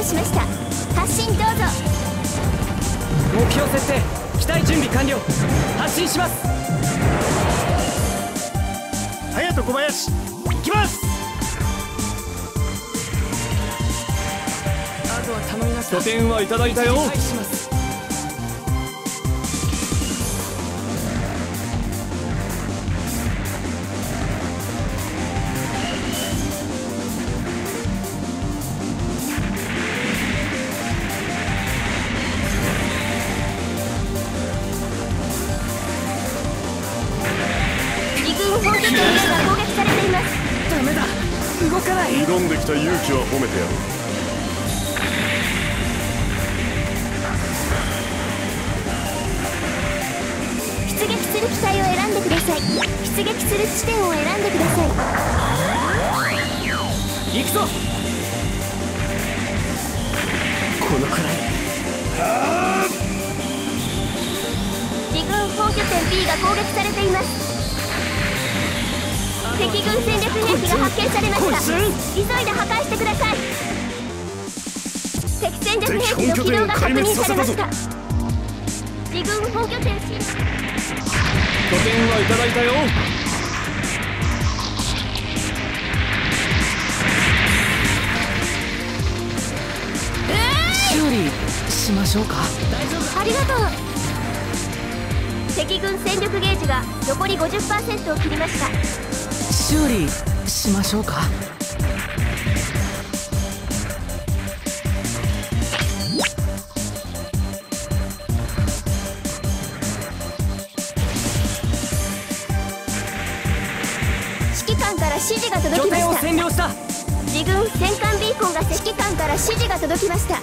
了しました。発進どうぞ。目標設定機体準備完了。発進します。隼人小林行きます。あとは頼みました。拠点はいただいたよ挑んできた勇気は褒めてやる。出撃する機体を選んでください。出撃する地点を選んでください。行くぞ。このくらい。二軍本拠点 B が攻撃されています敵軍戦略兵器が発見されました。急いで破壊してください。敵戦略兵器の起動が確認されました。二軍本拠点 C 拠点はいただいたよ。修理しましょうか。ありがとう。敵軍戦力ゲージが残り50%を切りました修理しましょうか。指揮官から指示が届拠点をきました。占領した自軍戦艦ビーコンが指揮官から指示が届きました。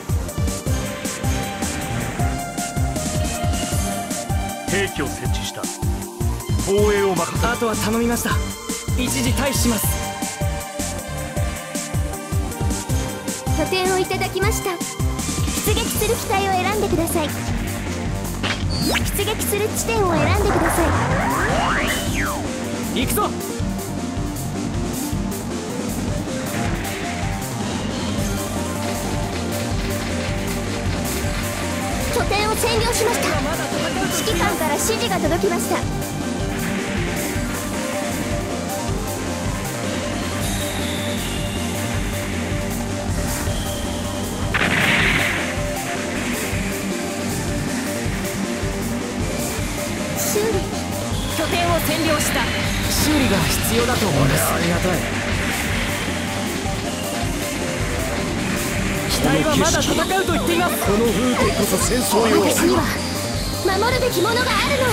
兵器を設置した。防衛を任せる。あとは頼みました一時退避します。拠点をいただきました。出撃する機体を選んでください。出撃する地点を選んでください。行くぞ。拠点を占領しました。指揮官から指示が届きました要だと思います。ありがたい。機体はまだ戦うと言っていますこの風景こそ戦争よ私には守るべきものがあるの。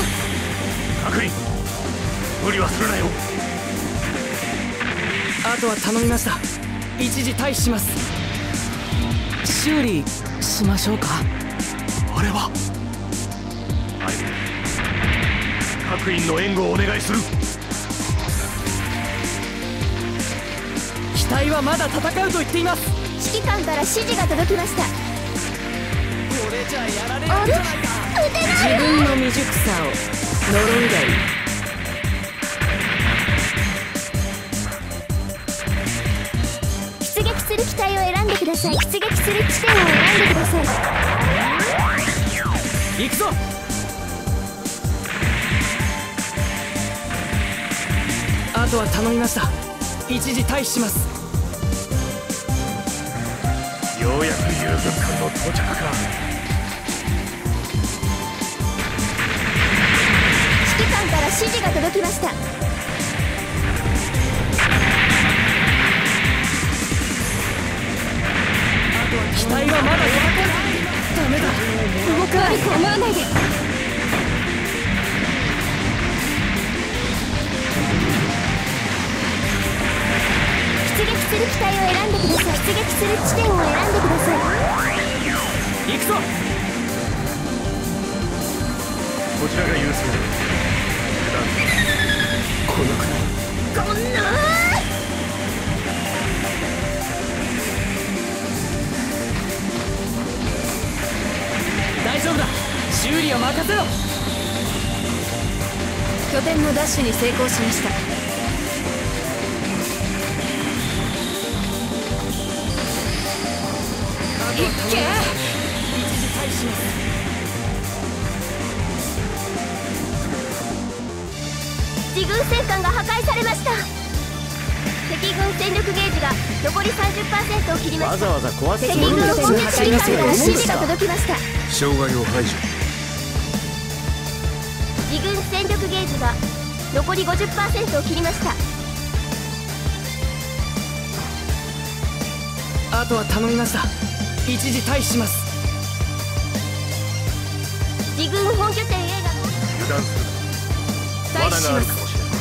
確認無理はするなよ。あとは頼みました。一時退避します。修理しましょうか。あれは各員の援護をお願いする機体はまだ戦うと言っています。指揮官から指示が届きました。これじゃやられるじゃないか。撃てない。自分の未熟さを呪いがいい出撃する機体を選んでください。出撃する地点を選んでください。行くぞ。あとは頼みました。一時退避しますようやく遊軍艦の到着か。指揮官から指示が届きました。機体はまだ戦うダメだ。動かない。悪く思わないで出撃する地点を選んでください行くぞ。こちらが優勢だこのくらい。こんな大丈夫だ。修理を任せろ。拠点のダッシュに成功しました。します自軍戦艦が破壊されました。敵軍戦力ゲージが残り30%を切りました。わざわざ壊す敵軍の攻撃指揮官から指示が届きました。障害を排除。自軍戦力ゲージが残り50%を切りました。あとは頼みました。一時退避します自軍本拠点 A が油断する。罠があるかもしれない。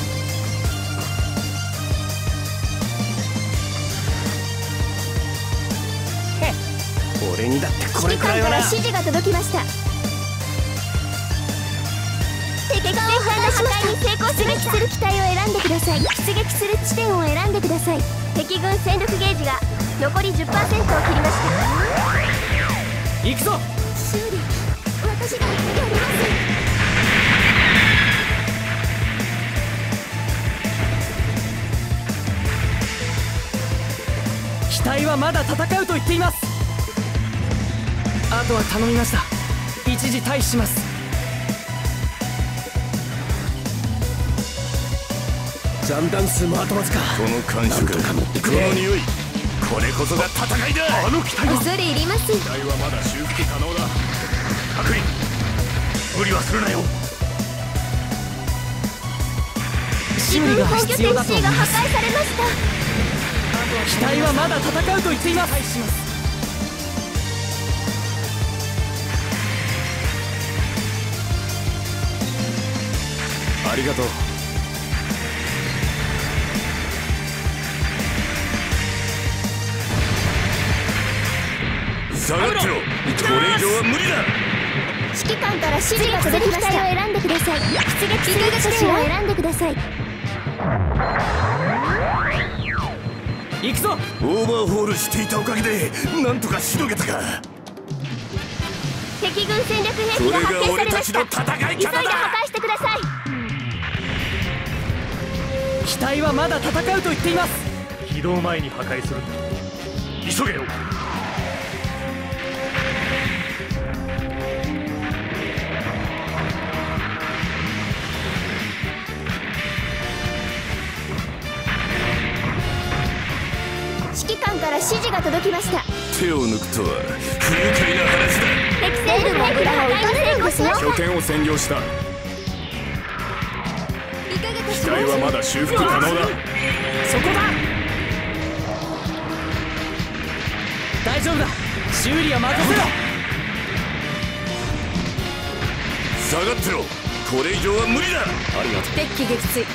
俺にだってこれくらいはな。から指示が届きました。敵艦を破壊に成功出撃する機体を選んでください。出撃する地点を選んでください。敵軍戦力ゲージが残り10%を切りました。行くぞ機体はまだ戦うと言っています。あとは頼みました。一時退避します。ジャンダンスも後待つか。この感触。か持ってくこれの匂い。これこそが戦いだ。あの機体は。恐れ入ります。機体はまだ修復可能だ白衣無理はするなよ。自修理が分本拠点必要だと C が破思います。壊されました機体はまだ戦うと言っています。退避しますありがとう。下がってろ指揮官から指示が届きました。機体を選んでください出撃する地点を選んでください。行くぞ。オーバーホールしていたおかげでなんとかしのげたか。敵軍戦略兵器が発見されました。これが俺たちの戦い急いで破壊してください。機体はまだ戦うと言っています。起動前に破壊するんだ。急げよ指揮官から指示が届きました。手を抜くとは不愉快な話だ。敵戦力兵器が破壊に成功しました拠点を占領した。機体はまだ修復可能だ。そこだ。大丈夫だ。修理は任せろ。下がってろ。これ以上は無理だ。敵機撃墜。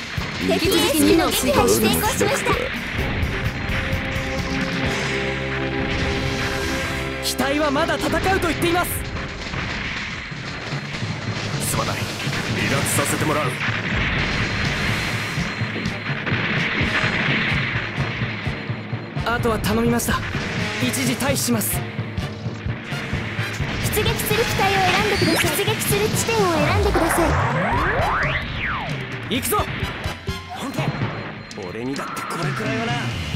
敵機撃の撃破に成功しました機体はまだ戦うと言っています。すまない。離脱させてもらう。あとは頼みました。一時退避します。出撃する機体を選んでください。出撃する地点を選んでください。行くぞ。俺にだってこれくらいはな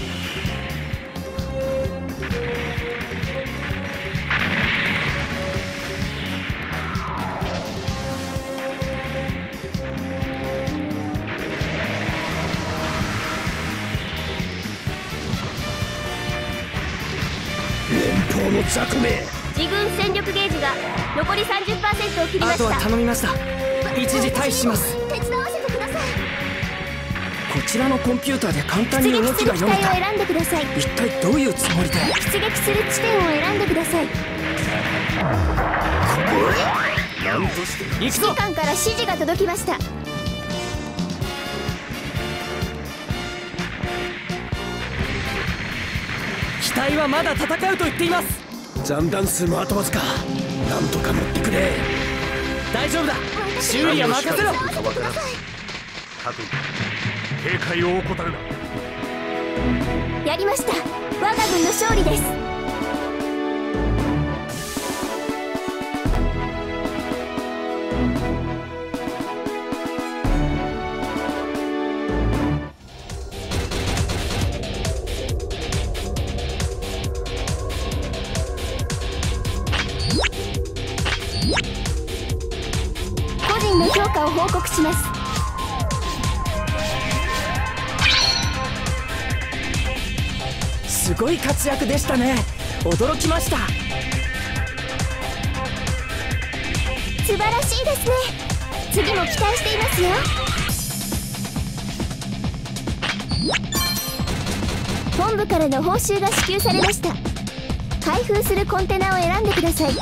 邦の雑魚め自軍戦力ゲージが残り30%を切りまあとはした頼みました。一時退避します。手伝わせてください。こちらのコンピューターで簡単出に動きが撃する機読めた体を選んでください。一体どういうつもりで出撃する地点を選んでください。なんとして行くぞ指揮官から指示が届きました。機体はまだ戦うと言っていますジャンダン数も後待つか。なんとか乗ってくれ。大丈夫だ。修理は任せろ。各位警戒を怠るな。やりました。我が軍の勝利です果を報告します。すごい活躍でしたね。驚きました。素晴らしいですね。次も期待していますよ。本部からの報酬が支給されました。開封するコンテナを選んでください